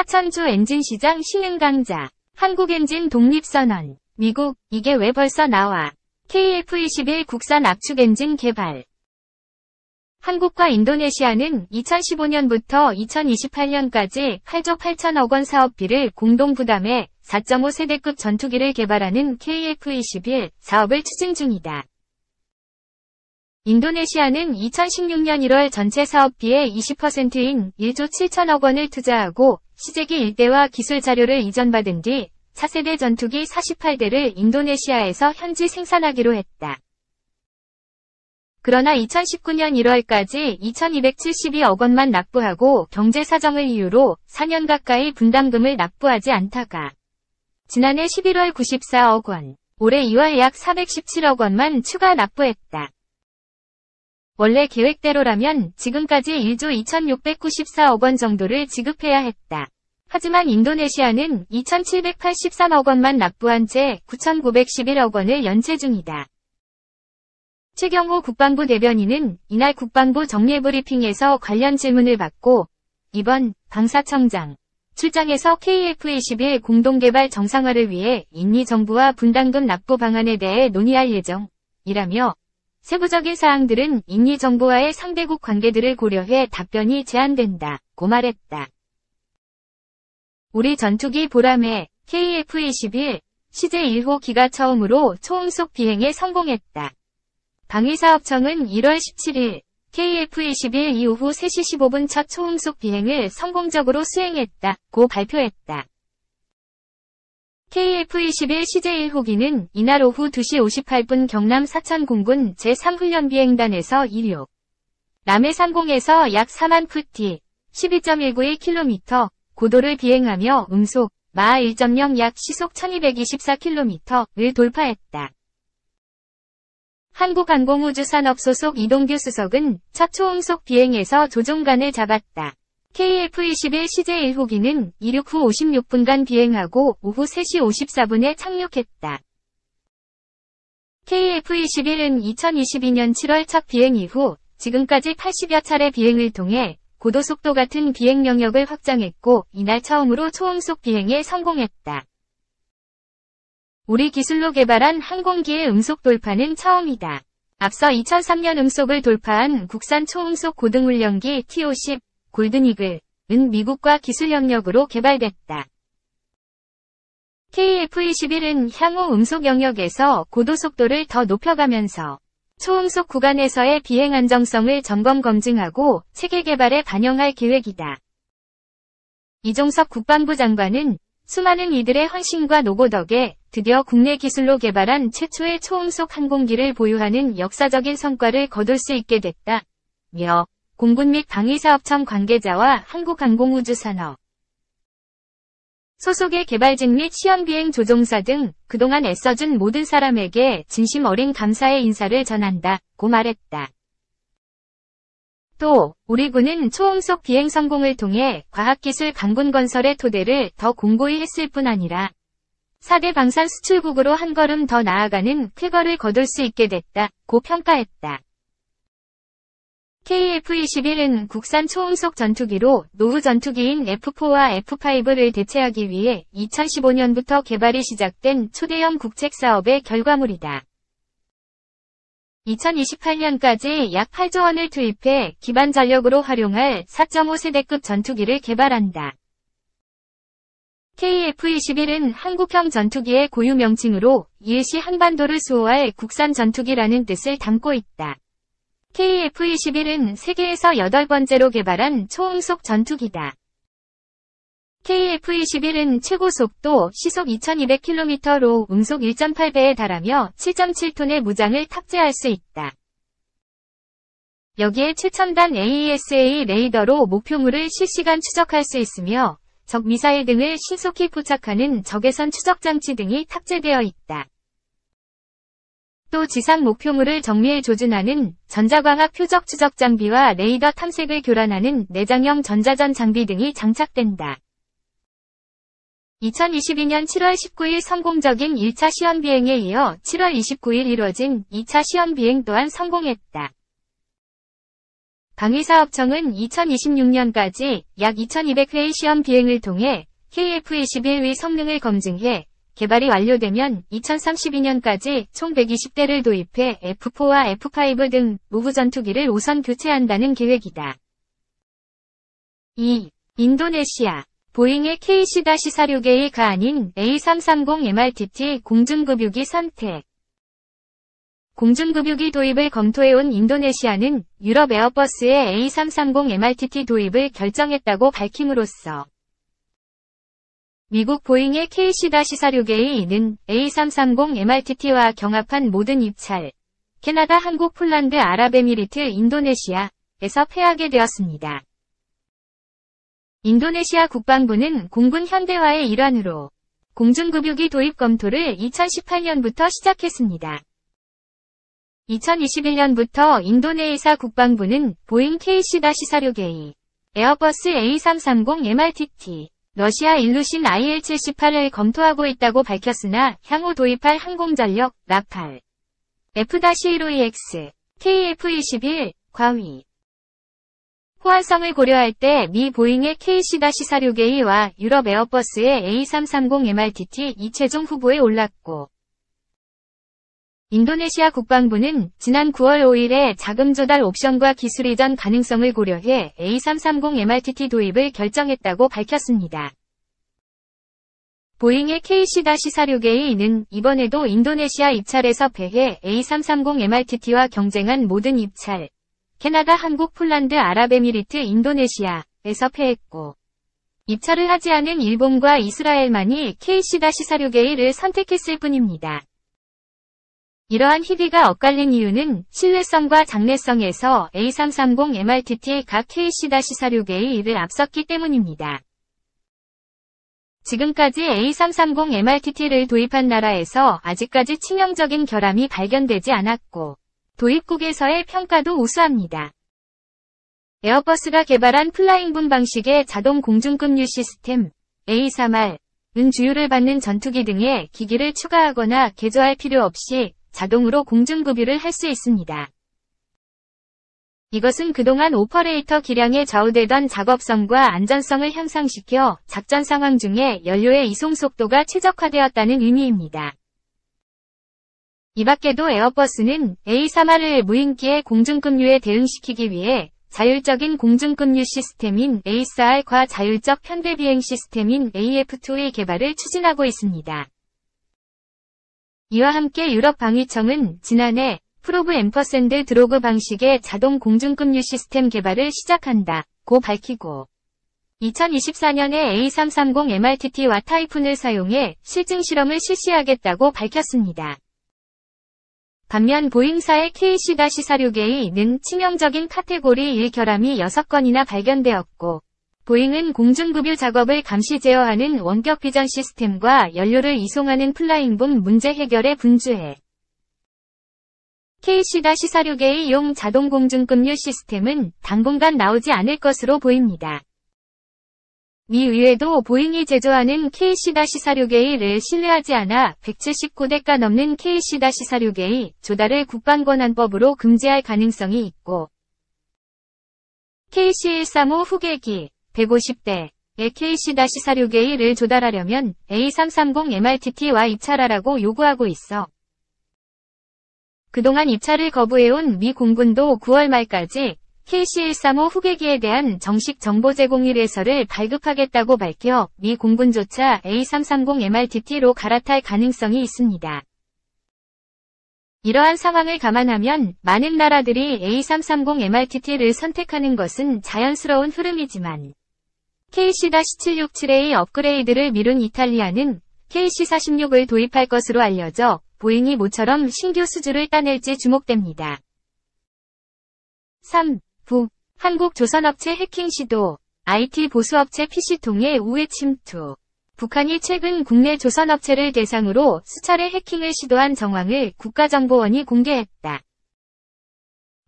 사천조 엔진 시장 신흥 강자. 한국 엔진 독립선언. 미국, 이게 왜 벌써 나와? KF-21 국산 압축 엔진 개발. 한국과 인도네시아는 2015년부터 2028년까지 8조 8천억 원 사업비를 공동 부담해 4.5 세대급 전투기를 개발하는 KF-21 사업을 추진 중이다. 인도네시아는 2016년 1월 전체 사업비의 20%인 1조 7천억 원을 투자하고 시제기 1대와 기술 자료를 이전받은 뒤 차세대 전투기 48대를 인도네시아에서 현지 생산하기로 했다. 그러나 2019년 1월까지 2272억 원만 납부하고 경제 사정을 이유로 4년 가까이 분담금을 납부하지 않다가 지난해 11월 94억 원, 올해 2월 약 417억 원만 추가 납부했다. 원래 계획대로라면 지금까지 1조 2694억 원 정도를 지급해야 했다. 하지만 인도네시아는 2783억 원만 납부한 채 9911억 원을 연체 중이다. 최경호 국방부 대변인은 이날 국방부 정례 브리핑에서 관련 질문을 받고 이번 방사청장 출장에서 KF-21 공동개발 정상화를 위해 인니 정부와 분담금 납부 방안에 대해 논의할 예정이라며 세부적인 사항들은 인니 정부와의 상대국 관계들을 고려해 답변이 제한된다 고 말했다. 우리 전투기 보람의 KF-21 시제 1호 기가 처음으로 초음속 비행에 성공했다. 방위사업청은 1월 17일 KF-21 이후 3시 15분 첫 초음속 비행을 성공적으로 수행했다 고 발표했다. KF-21 CJ1호기는 이날 오후 2시 58분 경남 사천 공군 제3훈련비행단에서 16. 남해 상공에서 약 4만 푸티, 12.191km 고도를 비행하며 음속 마하 1.0 약 시속 1224km를 돌파했다. 한국항공우주산업 소속 이동규 수석은 첫 초음속 비행에서 조종간을 잡았다. KF-21 CJ1호기는 이륙 후 56분간 비행하고 오후 3시 54분에 착륙했다. KF-21은 2022년 7월 첫 비행 이후 지금까지 80여 차례 비행을 통해 고도속도 같은 비행 영역을 확장했고 이날 처음으로 초음속 비행에 성공했다. 우리 기술로 개발한 항공기의 음속 돌파는 처음이다. 앞서 2003년 음속을 돌파한 국산 초음속 고등훈련기 T-50 골든이글은 미국과 기술 협력으로 개발됐다. KF-21은 향후 음속 영역에서 고도 속도를 더 높여가면서 초음속 구간에서의 비행 안정성을 점검 검증하고 체계 개발에 반영할 계획이다. 이종석 국방부 장관은 수많은 이들의 헌신과 노고 덕에 드디어 국내 기술로 개발한 최초의 초음속 항공기를 보유하는 역사적인 성과를 거둘 수 있게 됐다. 며 공군 및 방위사업청 관계자와 한국항공우주산업 소속의 개발진 및 시험비행 조종사 등 그동안 애써준 모든 사람에게 진심 어린 감사의 인사를 전한다 고 말했다. 또 우리 군은 초음속 비행 성공을 통해 과학기술 강군 건설의 토대를 더 공고히 했을 뿐 아니라 4대 방산 수출국으로 한 걸음 더 나아가는 쾌거를 거둘 수 있게 됐다 고 평가했다. KF-21은 국산 초음속 전투기로 노후 전투기인 F4와 F5를 대체하기 위해 2015년부터 개발이 시작된 초대형 국책 사업의 결과물이다. 2028년까지 약 8조 원을 투입해 기반 전력으로 활용할 4.5 세대급 전투기를 개발한다. KF-21은 한국형 전투기의 고유 명칭으로 일시 한반도를 수호할 국산 전투기라는 뜻을 담고 있다. KF-21은 세계에서 8번째로 개발한 초음속 전투기다. KF-21은 최고 속도 시속 2200km로 음속 1.8배에 달하며 7.7톤의 무장을 탑재할 수 있다. 여기에 최첨단 AESA 레이더로 목표물을 실시간 추적할 수 있으며 적 미사일 등을 신속히 포착하는 적외선 추적 장치 등이 탑재되어 있다. 또 지상 목표물을 정밀 조준하는 전자광학 표적 추적 장비와 레이더 탐색을 교란하는 내장형 전자전 장비 등이 장착된다. 2022년 7월 19일 성공적인 1차 시험 비행에 이어 7월 29일 이뤄진 2차 시험 비행 또한 성공했다. 방위사업청은 2026년까지 약 2200회의 시험 비행을 통해 KF-21의 성능을 검증해 개발이 완료되면 2032년까지 총 120대를 도입해 F4와 F5 등 무구 전투기를 우선 교체한다는 계획이다. 2. 인도네시아 보잉의 KC-46A가 아닌 A330MRTT 공중급유기 선택 공중급유기 도입을 검토해온 인도네시아는 유럽 에어버스의 A330MRTT 도입을 결정했다고 밝힘으로써 미국 보잉의 KC-46A는 A330MRTT와 경합한 모든 입찰, 캐나다, 한국, 폴란드, 아랍에미리트, 인도네시아에서 패하게 되었습니다. 인도네시아 국방부는 공군 현대화의 일환으로 공중급유기 도입 검토를 2018년부터 시작했습니다. 2021년부터 인도네시아 국방부는 보잉 KC-46A, 에어버스 A330 MRTT, 러시아 일루신 IL-78을 검토하고 있다고 밝혔으나 향후 도입할 항공전력, 라팔, F-15EX, KF-21, 과의, 호환성을 고려할 때 미 보잉의 KC-46A와 유럽 에어버스의 A330 MRTT 이 최종 후보에 올랐고 인도네시아 국방부는 지난 9월 5일에 자금 조달 옵션과 기술 이전 가능성을 고려해 A330 MRTT 도입을 결정했다고 밝혔습니다. 보잉의 KC-46A는 이번에도 인도네시아 입찰에서 패해 A330 MRTT와 경쟁한 모든 입찰, 캐나다, 한국, 폴란드, 아랍에미리트, 인도네시아에서 패했고, 입찰을 하지 않은 일본과 이스라엘만이 KC-46A를 선택했을 뿐입니다. 이러한 희비가 엇갈린 이유는 신뢰성과 장래성에서 A330 MRTT가 KC-46A를 앞섰기 때문입니다. 지금까지 A330 MRTT를 도입한 나라에서 아직까지 치명적인 결함이 발견되지 않았고 도입국에서의 평가도 우수합니다. 에어버스가 개발한 flying boom 방식의 자동 공중급유 시스템 A3R 은 주유를 받는 전투기 등의 기기를 추가하거나 개조할 필요 없이 자동으로 공중급유를 할 수 있습니다. 이것은 그동안 오퍼레이터 기량에 좌우되던 작업성과 안전성을 향상시켜 작전 상황 중에 연료의 이송 속도가 최적화되었다는 의미입니다. 이 밖에도 에어버스는 A3R을 무인기의 공중급유에 대응시키기 위해 자율적인 공중급유 시스템인 ASR과 자율적 편대비행 시스템인 AF2의 개발을 추진하고 있습니다. 이와 함께 유럽 방위청은 지난해 probe ampersand drogue 방식의 자동 공중급유 시스템 개발을 시작한다 고 밝히고 2024년에 A330 MRTT와 타이푼을 사용해 실증 실험을 실시하겠다고 밝혔습니다. 반면 보잉사의 KC-46A는 치명적인 카테고리 1 결함이 6건이나 발견되었고 보잉은 공중급유 작업을 감시 제어하는 원격 비전 시스템과 연료를 이송하는 flying boom 문제 해결에 분주해 KC-46A용 자동 공중급유 시스템은 당분간 나오지 않을 것으로 보입니다. 미 의회도 보잉이 제조하는 KC-46A를 신뢰하지 않아 179대가 넘는 KC-46A 조달을 국방권한법으로 금지할 가능성이 있고 KC-135 후계기 150대 KC-46A를 조달하려면 A330 MRTT와 입찰하라고 요구하고 있어. 그동안 입찰을 거부해온 미 공군도 9월 말까지 KC-135 후계기에 대한 정식 정보 제공 일회서를 발급하겠다고 밝혀 미 공군조차 A330 MRTT로 갈아탈 가능성이 있습니다. 이러한 상황을 감안하면 많은 나라들이 A330 MRTT를 선택하는 것은 자연스러운 흐름이지만 KC-767A 업그레이드를 미룬 이탈리아는 KC-46을 도입할 것으로 알려져 보잉이 모처럼 신규 수주를 따낼지 주목됩니다. 3. 북 한국 조선업체 해킹 시도 IT 보수업체 PC통의 우회 침투 북한이 최근 국내 조선업체를 대상으로 수차례 해킹을 시도한 정황을 국가정보원이 공개했다.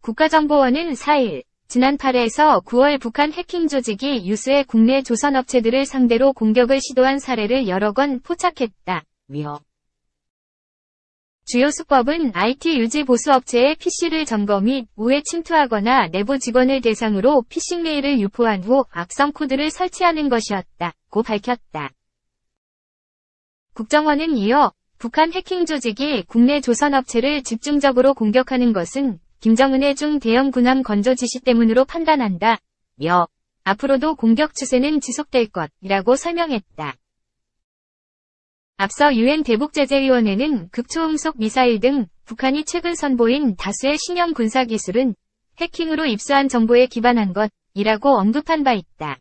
국가정보원은 4일 지난 8일에서 9월 북한 해킹 조직이 유수의 국내 조선 업체들을 상대로 공격을 시도한 사례를 여러 건 포착했다. 며 주요 수법은 IT 유지 보수 업체의 PC를 점거 및 우회 침투하거나 내부 직원을 대상으로 피싱 메일을 유포한 후 악성 코드를 설치하는 것이었다고 밝혔다. 국정원은 이어 북한 해킹 조직이 국내 조선 업체를 집중적으로 공격하는 것은 김정은의 중대형 군함 건조 지시 때문으로 판단한다. 며 앞으로도 공격 추세는 지속될 것이라고 설명했다. 앞서 유엔 대북제재위원회는 극초음속 미사일 등 북한이 최근 선보인 다수의 신형 군사 기술은 해킹으로 입수한 정보에 기반한 것이라고 언급한 바 있다.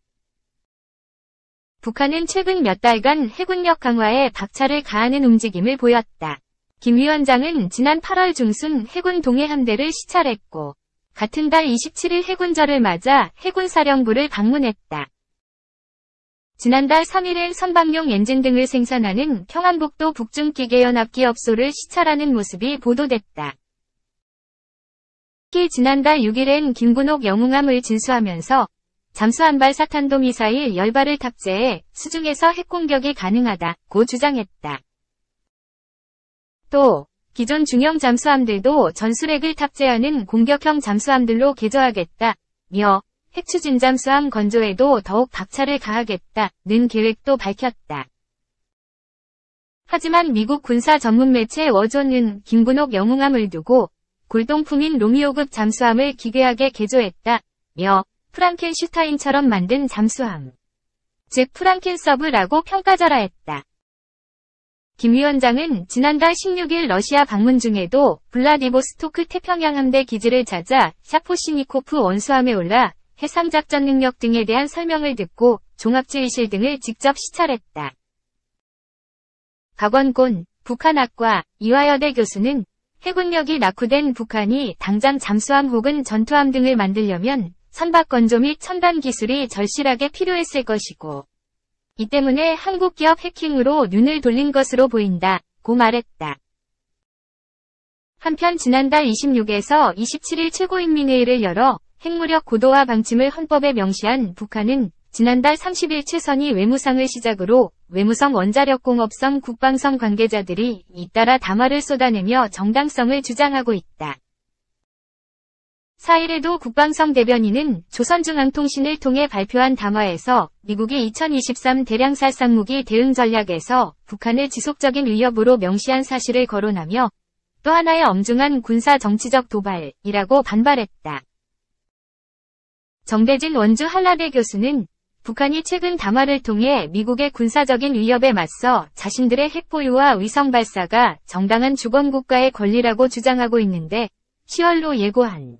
북한은 최근 몇 달간 해군력 강화에 박차를 가하는 움직임을 보였다. 김 위원장은 지난 8월 중순 해군 동해 함대를 시찰했고 같은 달 27일 해군절을 맞아 해군사령부를 방문했다. 지난달 3일엔 선박용 엔진 등을 생산하는 평안북도 북중기계연합기업소를 시찰하는 모습이 보도됐다. 특히 지난달 6일엔 김군옥 영웅함을 진수하면서 잠수함발 사탄도 미사일 10발을 탑재해 수중에서 핵공격이 가능하다고 주장했다. 또 기존 중형 잠수함들도 전술핵을 탑재하는 공격형 잠수함들로 개조하겠다. 며 핵추진 잠수함 건조에도 더욱 박차를 가하겠다 는 계획도 밝혔다. 하지만 미국 군사 전문 매체 워존은 김군옥 영웅함을 두고 골동품인 로미오급 잠수함을 기괴하게 개조했다. 며 프랑켄슈타인처럼 만든 잠수함. 즉 프랑켄서브라고 평가절하했다. 김 위원장은 지난달 16일 러시아 방문 중에도 블라디보스토크 태평양 함대 기지를 찾아 샤포시니코프 원수함에 올라 해상작전 능력 등에 대한 설명을 듣고 종합지휘실 등을 직접 시찰했다. 박원곤 북한학과 이화여대 교수는 해군력이 낙후된 북한이 당장 잠수함 혹은 전투함 등을 만들려면 선박 건조 및 첨단 기술이 절실하게 필요했을 것이고 이 때문에 한국 기업 해킹으로 눈을 돌린 것으로 보인다. 고 말했다. 한편 지난달 26에서 27일 최고인민회의를 열어 핵무력 고도화 방침을 헌법에 명시한 북한은 지난달 30일 최선희 외무상을 시작으로 외무성 원자력공업성 국방성 관계자들이 잇따라 담화를 쏟아내며 정당성을 주장하고 있다. 4일에도 국방성 대변인은 조선중앙통신을 통해 발표한 담화에서 미국이 2023 대량 살상무기 대응 전략에서 북한을 지속적인 위협으로 명시한 사실을 거론하며 또 하나의 엄중한 군사 정치적 도발이라고 반발했다. 정대진 원주 한라대 교수는 북한이 최근 담화를 통해 미국의 군사적인 위협에 맞서 자신들의 핵보유와 위성 발사가 정당한 주권국가의 권리라고 주장하고 있는데 10월로 예고한